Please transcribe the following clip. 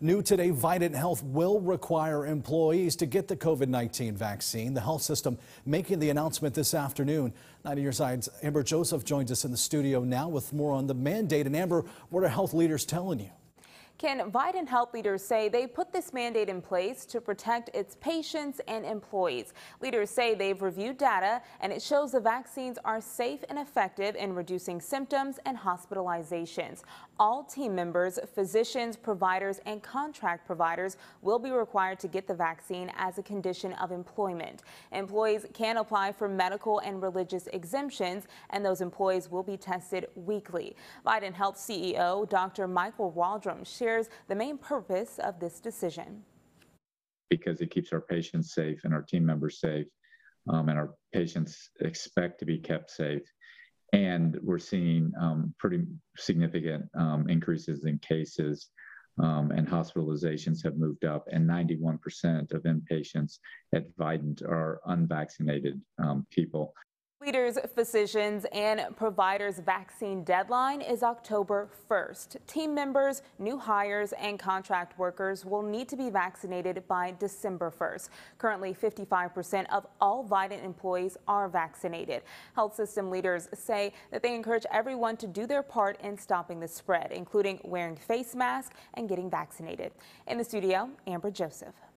New today, Vidant Health will require employees to get the COVID-19 vaccine. The health system making the announcement this afternoon. 90 Your Side's Amber Joseph joins us in the studio now with more on the mandate. And Amber, what are health leaders telling you? Can Vidant health leaders say they put this mandate in place to protect its patients and employees? Leaders say they've reviewed data and it shows the vaccines are safe and effective in reducing symptoms and hospitalizations. All team members, physicians, providers, and contract providers will be required to get the vaccine as a condition of employment. Employees can apply for medical and religious exemptions, and those employees will be tested weekly. Vidant Health CEO Dr. Michael Waldrum shared shares the main purpose of this decision. Because it keeps our patients safe and our team members safe, um, and our patients expect to be kept safe. And we're seeing um, pretty significant um, increases in cases um, and hospitalizations have moved up, and 91% of inpatients at Vidant are unvaccinated um, people. Leaders, physicians, and providers vaccine deadline is October 1st. Team members, new hires, and contract workers will need to be vaccinated by December 1st. Currently, 55% of all Vidant employees are vaccinated. Health system leaders say that they encourage everyone to do their part in stopping the spread, including wearing face masks and getting vaccinated. In the studio, Amber Joseph.